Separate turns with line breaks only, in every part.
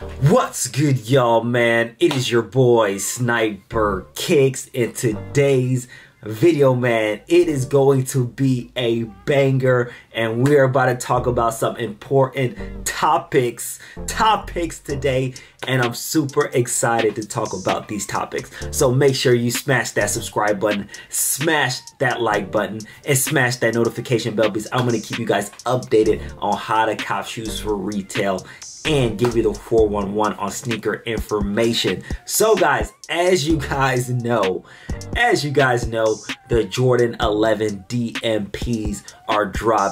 What's good, y'all, man? It is your boy Sniper Kicks, and today's video, man, it is going to be a banger, and we're about to talk about some important topics, topics today, and I'm super excited to talk about these topics. So make sure you smash that subscribe button, smash that like button, and smash that notification bell because I'm gonna keep you guys updated on how to cop shoes for retail and give you the 411 on sneaker information. So guys, as you guys know, as you guys know, the Jordan 11 DMPs are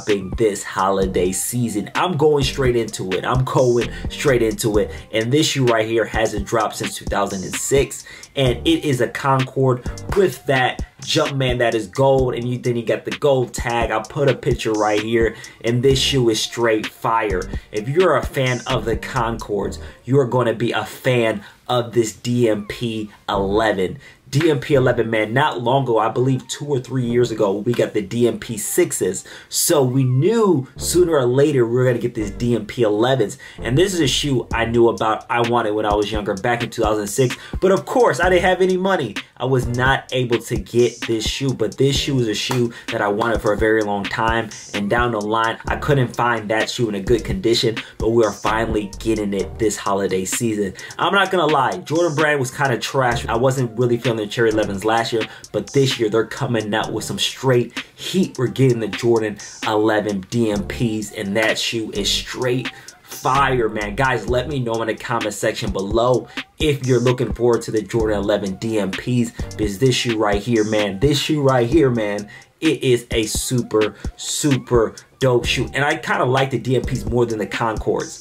dropping this holiday season. I'm going straight into it. I'm going straight into it. And this shoe right here hasn't dropped since 2006. And it is a Concord with that Jumpman that is gold and you then you got the gold tag. I'll put a picture right here and this shoe is straight fire. If you're a fan of the Concords, you are going to be a fan of this DMP 11. DMP 11, man, not long ago, I believe two or three years ago, we got the DMP 6s. So we knew sooner or later we were going to get these DMP 11s. And this is a shoe I knew about, I wanted when I was younger, back in 2006. But of course, I didn't have any money. I was not able to get this shoe. But this shoe is a shoe that I wanted for a very long time. And down the line, I couldn't find that shoe in a good condition. But we are finally getting it this holiday season. I'm not going to lie, Jordan Brand was kind of trash. I wasn't really feeling the Cherry 11s last year, but this year they're coming out with some straight heat. We're getting the Jordan 11 DMPs, and that shoe is straight fire, man. Guys, let me know in the comment section below if you're looking forward to the Jordan 11 DMPs, because this shoe right here, man, this shoe right here, man, it is a super, super dope shoe. And I kind of like the DMPs more than the Concords.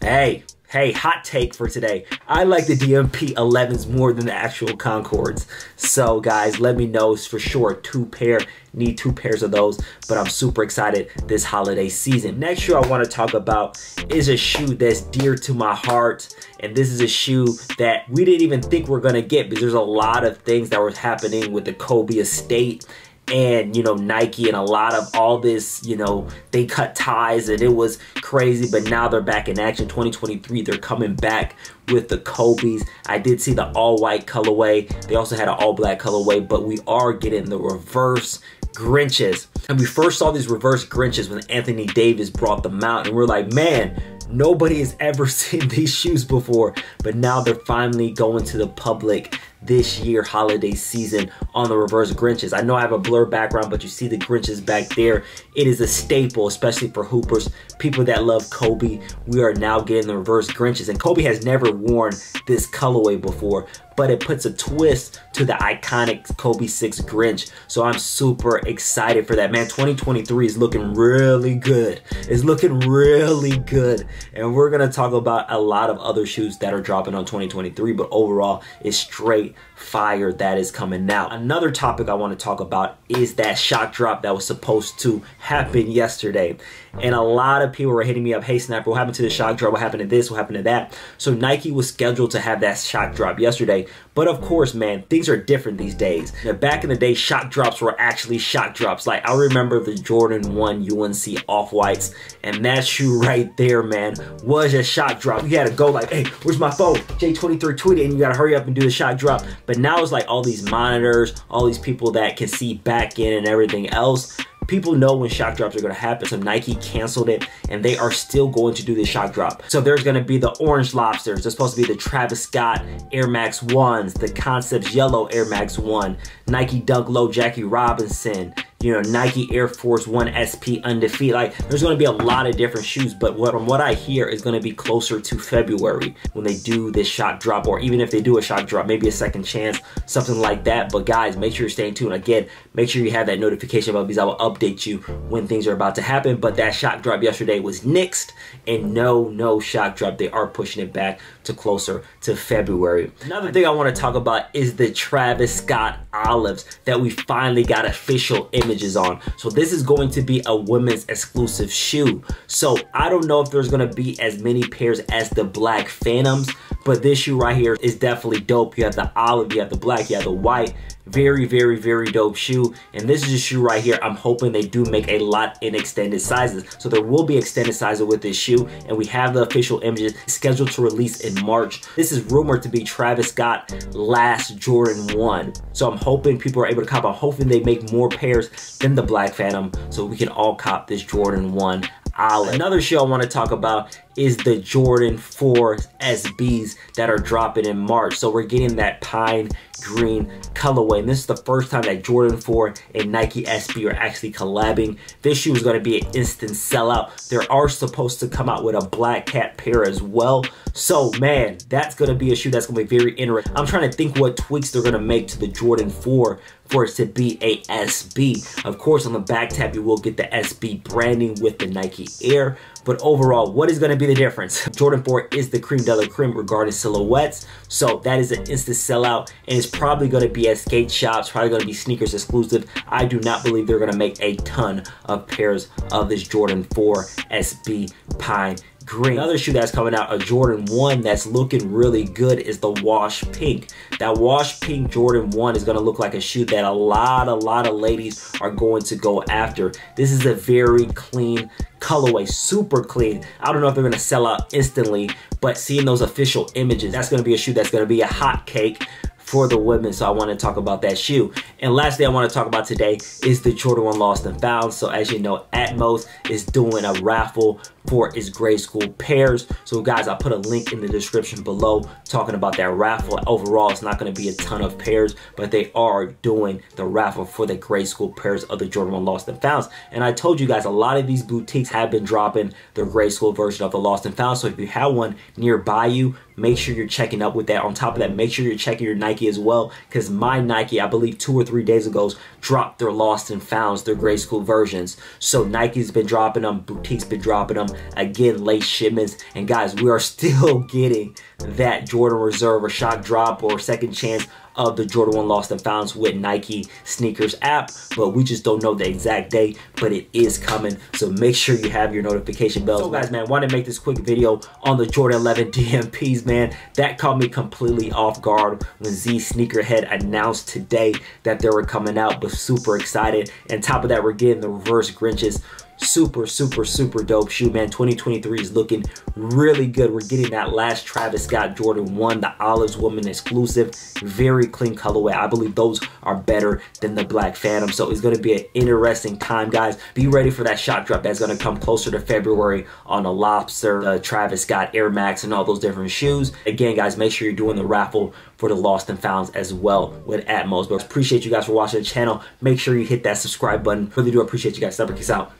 Hey, Hey, hot take for today. I like the DMP 11s more than the actual Concords. So guys, let me know for sure. Two pair, need two pairs of those. But I'm super excited this holiday season. Next shoe I want to talk about is a shoe that's dear to my heart. And this is a shoe that we didn't even think we are going to get because there's a lot of things that were happening with the Kobe estate and you know Nike and a lot of all this you know they cut ties and it was crazy but now they're back in action. 2023 they're coming back with the Kobe's. I did see the all white colorway. They also had an all black colorway but we are getting the reverse Grinches. And we first saw these reverse Grinches when Anthony Davis brought them out and we're like man nobody has ever seen these shoes before but now they're finally going to the public this year holiday season on the reverse Grinches. I know I have a blur background, but you see the Grinches back there. It is a staple, especially for Hoopers, people that love Kobe. We are now getting the reverse Grinches, and Kobe has never worn this colorway before, but it puts a twist to the iconic Kobe 6 Grinch. So I'm super excited for that. Man, 2023 is looking really good. It's looking really good. And we're to talk about a lot of other shoes that are dropping on 2023, but overall, it's straight fire that is coming out. Another topic I want to talk about is that shock drop that was supposed to happen yesterday. And a lot of people were hitting me up, hey Sniper, what happened to the shock drop? What happened to this? What happened to that? So Nike was scheduled to have that shock drop yesterday. But of course, man, things are different these days. Now, back in the day, shock drops were actually shock drops. Like I remember the Jordan 1 UNC Off-Whites and that shoe right there, man, was a shock drop. You had to go like, hey, where's my phone? J23 tweeted and you gotta hurry up and do the shock drop. But now it's like all these monitors, all these people that can see back in and everything else people know when shock drops are going to happen. So Nike canceled it and they are still going to do the shock drop. So there's going to be the orange lobsters. There's supposed to be the Travis Scott Air Max 1s, the Concepts Yellow Air Max 1, Nike Dunk Low Jackie Robinson, you know, Nike Air Force One SP Undefeated. Like, there's going to be a lot of different shoes, but what, from what I hear is going to be closer to February when they do this shock drop, or even if they do a shock drop, maybe a second chance, something like that. But guys, make sure you're staying tuned. Again, make sure you have that notification bell because I will update you when things are about to happen. But that shock drop yesterday was nixed, and no, no shock drop. They are pushing it back to closer to February. Another thing I want to talk about is the Travis Scott olives that we finally got official images on. So this is going to be a women's exclusive shoe. So I don't know if there's to be as many pairs as the Black Phantoms, but this shoe right here is definitely dope. You have the olive, you have the black, you have the white. Very, very, very dope shoe. And this is a shoe right here. I'm hoping they do make a lot in extended sizes. So there will be extended sizes with this shoe. And we have the official images scheduled to release in March. This is rumored to be Travis Scott last Jordan 1. So I'm hoping people are able to cop. I'm hoping they make more pairs than the Black Phantom so we can all cop this Jordan 1 Olive. Another shoe I want to talk about is the Jordan 4 SBs that are dropping in March. So we're getting that pine green colorway. And this is the first time that Jordan 4 and Nike SB are actually collabing. This shoe is going to be an instant sellout. There are supposed to come out with a black cat pair as well. So man, that's going to be a shoe that's to be very interesting. I'm trying to think what tweaks they're going to make to the Jordan 4 for it to be a SB. Of course, on the back tab, you will get the SB branding with the Nike Air. But overall, what is to be the difference? Jordan 4 is the cream de la cream regarding silhouettes. So that is an instant sellout and it's probably to be at skate shops, probably to be sneakers exclusive. I do not believe they're to make a ton of pairs of this Jordan 4 SB Pine green. Another shoe that's coming out, a Jordan 1 that's looking really good is the Wash Pink. That Wash Pink Jordan 1 is to look like a shoe that a lot, a lot of ladies are going to go after. This is a very clean colorway, super clean. I don't know if they're to sell out instantly, but seeing those official images, that's to be a shoe that's to be a hot cake for the women. So I want to talk about that shoe. And lastly, I want to talk about today is the Jordan 1 Lost and Found. So as you know, Atmos is doing a raffle for its grade school pairs. So guys, I put a link in the description below talking about that raffle. Overall, it's not going to be a ton of pairs, but they are doing the raffle for the grade school pairs of the Jordan 1 Lost and Founds. And I told you guys, a lot of these boutiques have been dropping their grade school version of the Lost and Found. So if you have one nearby you, make sure you're checking up with that. On top of that, make sure you're checking your Nike as well, because my Nike, I believe two or three days ago, dropped their Lost and Founds, their grade school versions. So Nike's been dropping them, boutiques been dropping them. Again, late shipments. And guys, we are still getting that Jordan Reserve or shock drop or second chance of the Jordan 1 Lost and Founds with Nike sneakers app, but we just don't know the exact date, but it is coming. So make sure you have your notification bell. So guys, man, want to make this quick video on the Jordan 11 DMPs, man. That caught me completely off guard when Z Sneakerhead announced today that they were coming out, but super excited. And top of that, we're getting the reverse Grinches super, super, super dope shoe, man. 2023 is looking really good. We're getting that last Travis Scott Jordan 1, the Olives Woman exclusive. Very clean colorway. I believe those are better than the Black Phantom. So it's going to be an interesting time, guys. Be ready for that shock drop that's going to come closer to February on the Lobster, the Travis Scott Air Max, and all those different shoes. Again, guys, make sure you're doing the raffle for the Lost and Founds as well with Atmos. But appreciate you guys for watching the channel. Make sure you hit that subscribe button. Really do appreciate you guys. Sniper Kicks out.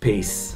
Peace.